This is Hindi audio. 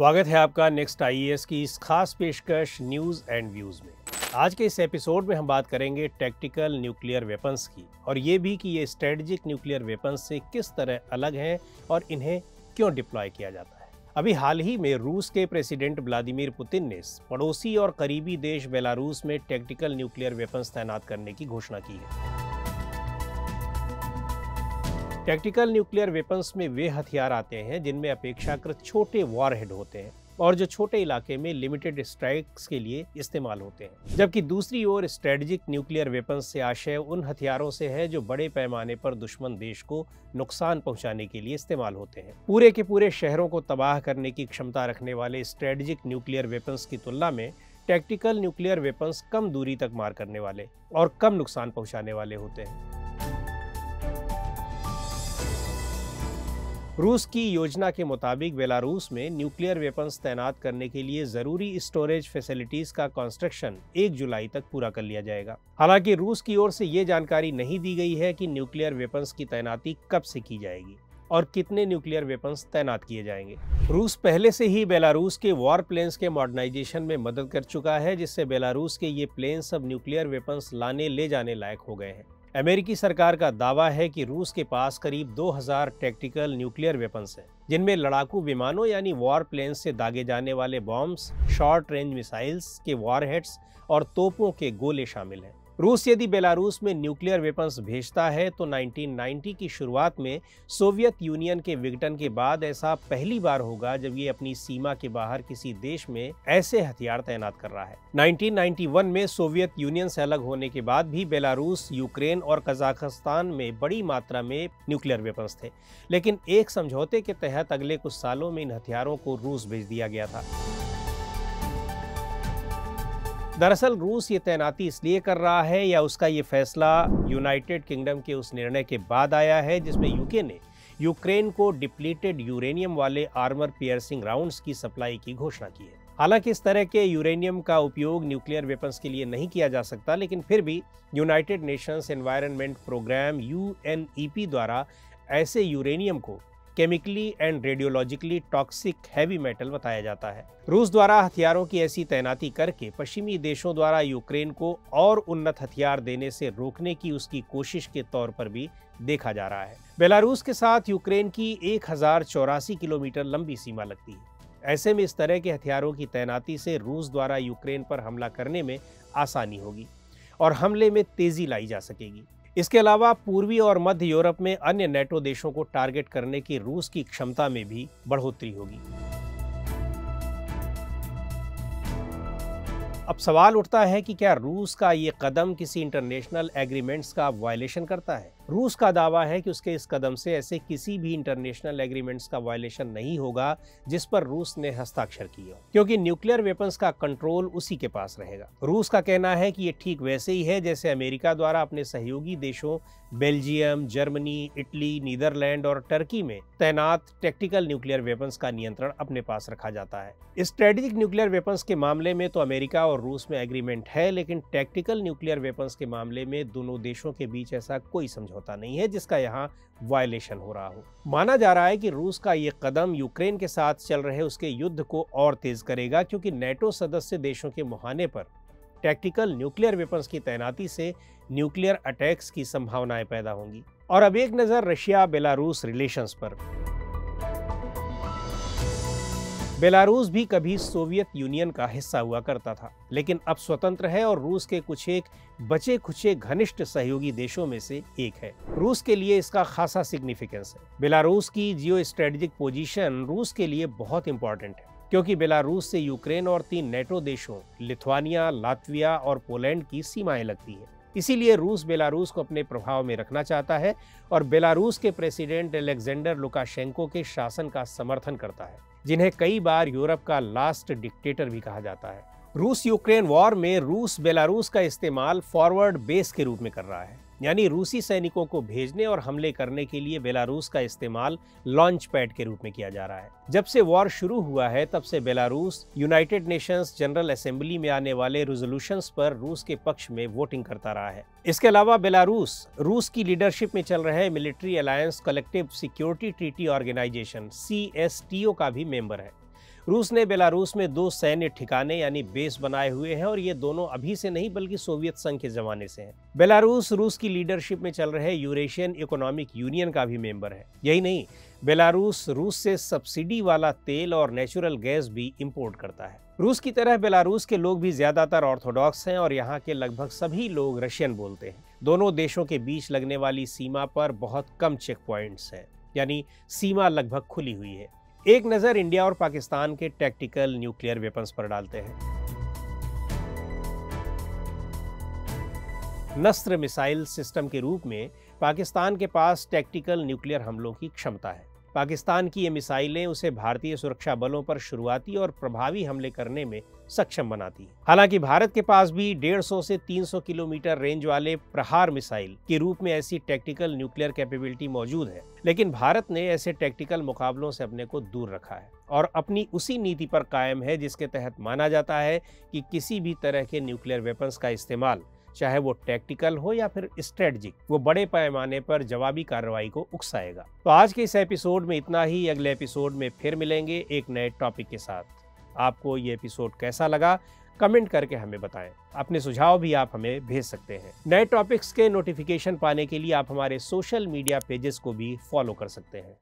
स्वागत है आपका नेक्स्ट आईएएस की इस खास पेशकश न्यूज़ एंड व्यूज़ में। आज के इस एपिसोड में हम बात करेंगे टैक्टिकल न्यूक्लियर वेपन्स की और ये भी कि ये स्ट्रेटजिक न्यूक्लियर वेपन्स से किस तरह अलग हैं और इन्हें क्यों डिप्लॉय किया जाता है। अभी हाल ही में रूस के प्रेसिडेंट व्लादिमीर पुतिन ने पड़ोसी और करीबी देश बेलारूस में टैक्टिकल न्यूक्लियर वेपन्स तैनात करने की घोषणा की है। टैक्टिकल न्यूक्लियर वेपन्स में वे हथियार आते हैं, जिनमें अपेक्षाकृत छोटे वॉरहेड होते हैं और जो छोटे इलाके में लिमिटेड स्ट्राइक्स के लिए इस्तेमाल होते हैं। जबकि दूसरी ओर स्ट्रेटजिक न्यूक्लियर वेपन्स से आशय उन हथियारों से है जो बड़े पैमाने पर दुश्मन देश को नुकसान पहुँचाने के लिए इस्तेमाल होते हैं। पूरे के पूरे शहरों को तबाह करने की क्षमता रखने वाले स्ट्रेटजिक न्यूक्लियर वेपन्स की तुलना में टैक्टिकल न्यूक्लियर वेपन्स कम दूरी तक मार करने वाले और कम नुकसान पहुँचाने वाले होते हैं। रूस की योजना के मुताबिक बेलारूस में न्यूक्लियर वेपन्स तैनात करने के लिए ज़रूरी स्टोरेज फैसिलिटीज़ का कंस्ट्रक्शन 1 जुलाई तक पूरा कर लिया जाएगा। हालाँकि रूस की ओर से ये जानकारी नहीं दी गई है कि न्यूक्लियर वेपन्स की तैनाती कब से की जाएगी और कितने न्यूक्लियर वेपन्स तैनात किए जाएँगे। रूस पहले से ही बेलारूस के वॉर प्लेन्स के मॉडर्नाइजेशन में मदद कर चुका है, जिससे बेलारूस के ये प्लेन्स अब न्यूक्लियर वेपन्स लाने ले जाने लायक हो गए हैं। अमेरिकी सरकार का दावा है कि रूस के पास करीब 2000 टैक्टिकल न्यूक्लियर वेपन्स हैं, जिनमें लड़ाकू विमानों यानी वॉर प्लेन से दागे जाने वाले बॉम्ब्स शॉर्ट रेंज मिसाइल्स के वॉरहेड्स और तोपों के गोले शामिल हैं। रूस यदि बेलारूस में न्यूक्लियर वेपन्स भेजता है तो 1990 की शुरुआत में सोवियत यूनियन के विघटन के बाद ऐसा पहली बार होगा जब ये अपनी सीमा के बाहर किसी देश में ऐसे हथियार तैनात कर रहा है। 1991 में सोवियत यूनियन से अलग होने के बाद भी बेलारूस, यूक्रेन और कजाकिस्तान में बड़ी मात्रा में न्यूक्लियर वेपन्स थे। लेकिन एक समझौते के तहत अगले कुछ सालों में इन हथियारों को रूस भेज दिया गया था। दरअसल रूस ये तैनाती इसलिए कर रहा है, या उसका ये फैसला यूनाइटेड किंगडम के उस निर्णय के बाद आया है, जिसमें यूके ने यूक्रेन को डिप्लीटेड यूरेनियम वाले आर्मर पियर्सिंग राउंड्स की सप्लाई की घोषणा की है। हालाँकि इस तरह के यूरेनियम का उपयोग न्यूक्लियर वेपन्स के लिए नहीं किया जा सकता, लेकिन फिर भी United Nations Environment Programme UNEP द्वारा ऐसे यूरेनियम को chemically and radiologically toxic heavy metal बताया जाता है। रूस द्वारा हथियारों की ऐसी तैनाती करके पश्चिमी देशों द्वारा यूक्रेन को और उन्नत हथियार देने से रोकने की उसकी कोशिश के तौर पर भी देखा जा रहा है। बेलारूस के साथ यूक्रेन की एक हज़ार चौरासी किलोमीटर लंबी सीमा लगती है। ऐसे में इस तरह के हथियारों की तैनाती से रूस द्वारा यूक्रेन पर हमला करने में आसानी होगी और हमले में तेज़ी लाई जा सकेगी। इसके अलावा पूर्वी और मध्य यूरोप में अन्य नेटो देशों को टारगेट करने की रूस की क्षमता में भी बढ़ोतरी होगी। अब सवाल उठता है कि क्या रूस का ये कदम किसी इंटरनेशनल एग्रीमेंट्स का वायलेशन करता है? रूस का दावा है कि उसके इस कदम से ऐसे किसी भी इंटरनेशनल एग्रीमेंट्स का वायलेशन नहीं होगा, जिस पर रूस ने हस्ताक्षर किया क्योंकि न्यूक्लियर वेपन्स का कंट्रोल उसी के पास रहेगा। रूस का कहना है कि ये ठीक वैसे ही है, जैसे अमेरिका द्वारा अपने सहयोगी देशों बेल्जियम, जर्मनी, इटली, नीदरलैंड और टर्की में तैनात टेक्टिकल न्यूक्लियर वेपन्स का नियंत्रण अपने पास रखा जाता है। स्ट्रेटेजिक न्यूक्लियर वेपन्स के मामले में तो अमेरिका और रूस में एग्रीमेंट है, लेकिन टेक्टिकल न्यूक्लियर वेपन्स के मामले में दोनों देशों के बीच ऐसा कोई समझौता होता नहीं है जिसका यहाँ वायलेशन हो रहा हो। माना जा रहा है कि रूस का ये कदम यूक्रेन के साथ चल रहे उसके युद्ध को और तेज करेगा क्योंकि नेटो सदस्य देशों के मुहाने पर टैक्टिकल न्यूक्लियर वेपन्स की तैनाती से न्यूक्लियर अटैक्स की संभावनाएँ पैदा होंगी। और अब एक नज़र रशिया बेलारूस रिलेशंस पर। बेलारूस भी कभी सोवियत यूनियन का हिस्सा हुआ करता था, लेकिन अब स्वतंत्र है और रूस के कुछ एक बचे खुचे घनिष्ठ सहयोगी देशों में से एक है। रूस के लिए इसका खासा सिग्निफिकेंस है। बेलारूस की जियो स्ट्रेटेजिक पोजीशन रूस के लिए बहुत इंपॉर्टेंट है, क्योंकि बेलारूस से यूक्रेन और तीन नेटो देशों, लिथुआनिया, लातविया और पोलैंड की सीमाएँ लगती हैं। इसीलिए रूस बेलारूस को अपने प्रभाव में रखना चाहता है और बेलारूस के प्रेसिडेंट एलेक्जेंडर लुकाशेंको के शासन का समर्थन करता है। जिन्हें कई बार यूरोप का लास्ट डिक्टेटर भी कहा जाता है। रूस यूक्रेन वॉर में रूस बेलारूस का इस्तेमाल फॉरवर्ड बेस के रूप में कर रहा है। यानी रूसी सैनिकों को भेजने और हमले करने के लिए बेलारूस का इस्तेमाल लॉन्च पैड के रूप में किया जा रहा है। जब से वॉर शुरू हुआ है, तब से Belarus United Nations General Assembly में आने वाले रेजोल्यूशंस पर रूस के पक्ष में वोटिंग करता रहा है। इसके अलावा बेलारूस, रूस की लीडरशिप में चल रहे military alliance Collective Security Treaty Organisation CSTO का भी मेंबर है। रूस ने बेलारूस में दो सैन्य ठिकाने यानी बेस बनाए हुए हैं और ये दोनों अभी से नहीं, बल्कि सोवियत संघ के जमाने से हैं। बेलारूस रूस की लीडरशिप में चल रहे यूरेशियन इकोनॉमिक यूनियन का भी मेंबर है। यही नहीं, बेलारूस रूस से सब्सिडी वाला तेल और नेचुरल गैस भी इम्पोर्ट करता है। रूस की तरह बेलारूस के लोग भी ज़्यादातर ऑर्थोडॉक्स हैं और यहाँ के लगभग सभी लोग रशियन बोलते हैं। दोनों देशों के बीच लगने वाली सीमा पर बहुत कम चेक पॉइंट्स हैं, यानी सीमा लगभग खुली हुई है। एक नज़र इंडिया और पाकिस्तान के टैक्टिकल न्यूक्लियर वेपन्स पर डालते हैं। नस्त्र मिसाइल सिस्टम के रूप में पाकिस्तान के पास टैक्टिकल न्यूक्लियर हमलों की क्षमता है। पाकिस्तान की ये मिसाइलें उसे भारतीय सुरक्षा बलों पर शुरुआती और प्रभावी हमले करने में सक्षम बनाती। है हालाँकि भारत के पास भी 150 से 300 किलोमीटर रेंज वाले प्रहार मिसाइल के रूप में ऐसी टैक्टिकल न्यूक्लियर कैपेबिलिटी मौजूद है, लेकिन भारत ने ऐसे टैक्टिकल मुकाबलों से अपने को दूर रखा है और अपनी उसी नीति पर कायम है जिसके तहत माना जाता है कि किसी भी तरह के न्यूक्लियर वेपन्स का इस्तेमाल चाहे वो टैक्टिकल हो या फिर स्ट्रेटजिक वो बड़े पैमाने पर जवाबी कार्रवाई को उकसाएगा। तो आज के इस एपिसोड में इतना ही। अगले एपिसोड में फिर मिलेंगे एक नए टॉपिक के साथ। आपको ये एपिसोड कैसा लगा? कमेंट करके हमें बताएँ। अपने सुझाव भी आप हमें भेज सकते हैं। नए टॉपिक्स के नोटिफिकेशन पाने के लिए आप हमारे सोशल मीडिया पेजेस को भी फॉलो कर सकते हैं।